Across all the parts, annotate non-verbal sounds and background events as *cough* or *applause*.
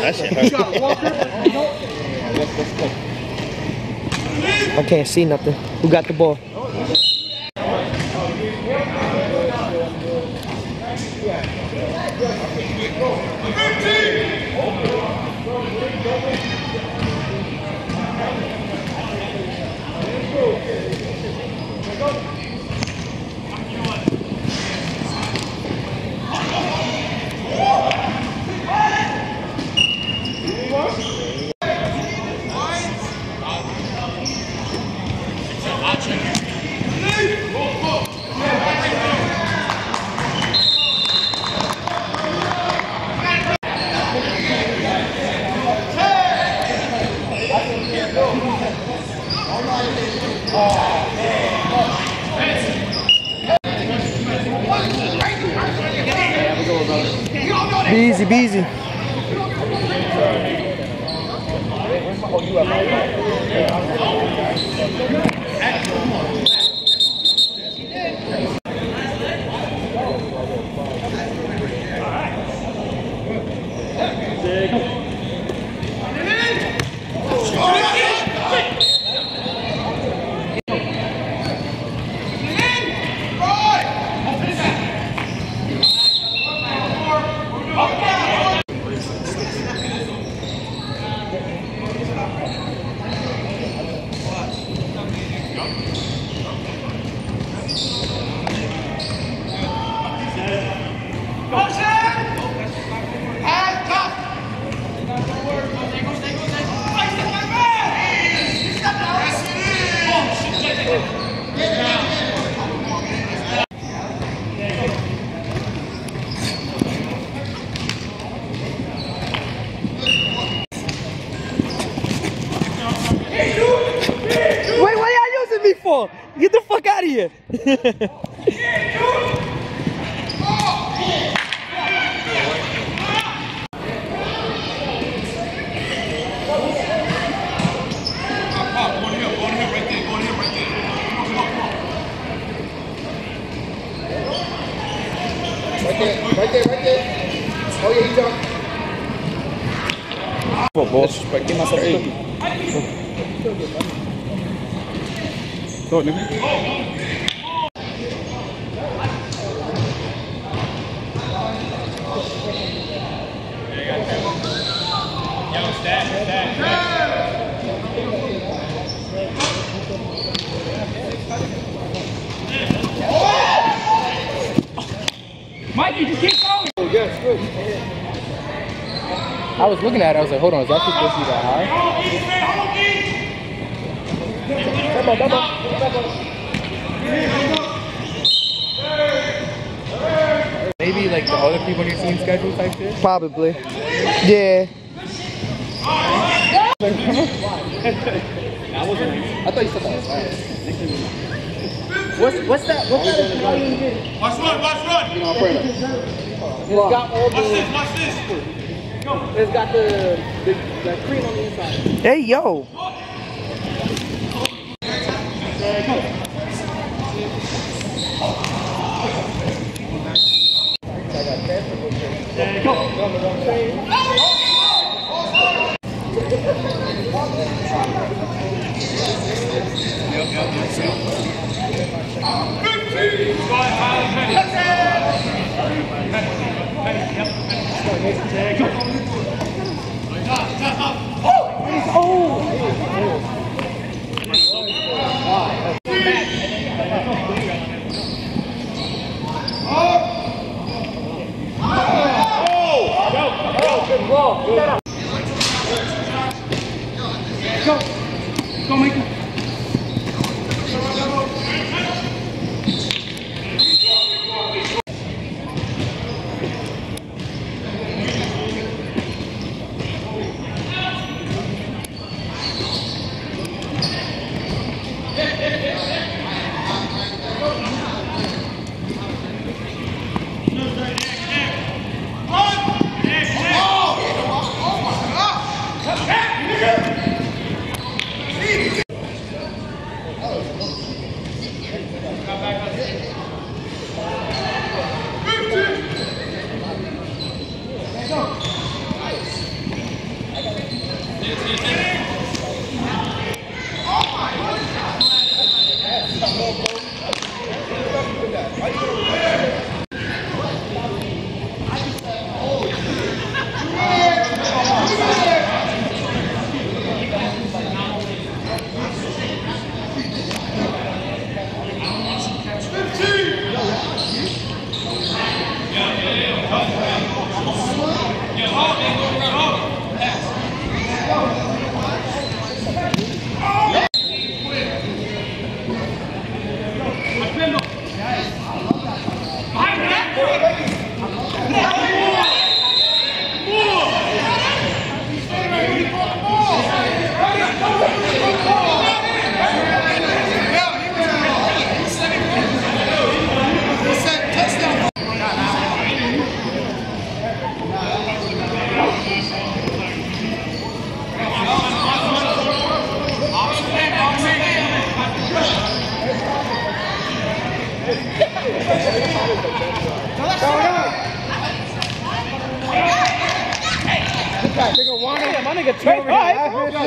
That shit hurt. I can't see nothing. Who got the ball? Wait, what y'all using me for? Get the fuck out of here. *laughs* Vamos. Aqui na sua vida. Tô, né? Mike, you just can't I was looking at it. I was like, hold on, is that supposed to be that high? Double, double. Maybe like the other people on your team schedule type shit. Probably. Yeah. *laughs* I thought you said that was high. What's what's that? What's that Italian dish? Watch run, watch run. No, Alfredo. It's got all Watch the. this, watch this. It's got the, the, the cream on the inside. Hey, yo. There you go.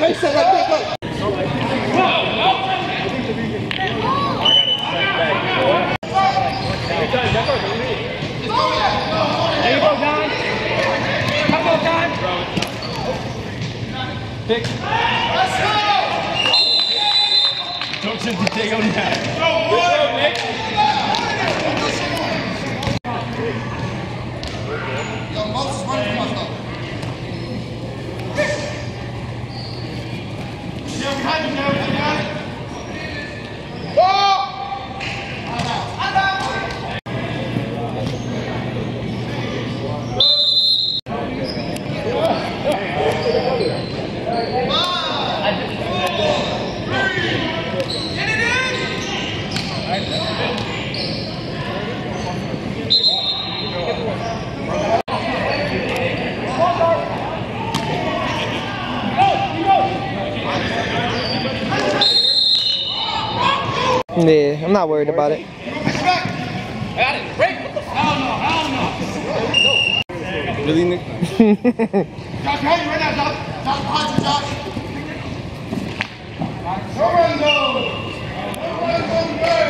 Yeah, I'm not worried about it. Really, Nick? Josh, how you right now, Josh? Josh, behind you, Josh. Lorenzo! Lorenzo,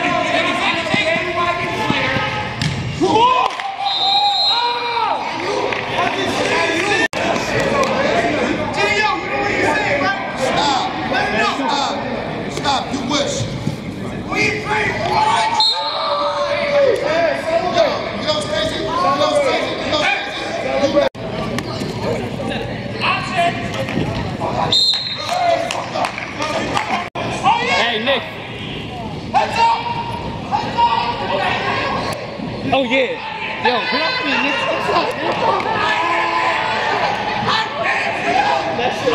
He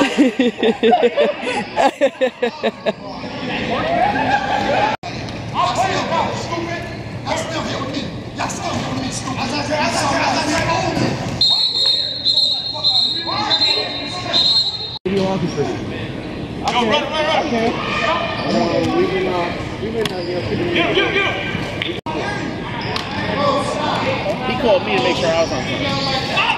called me to make sure I was on time.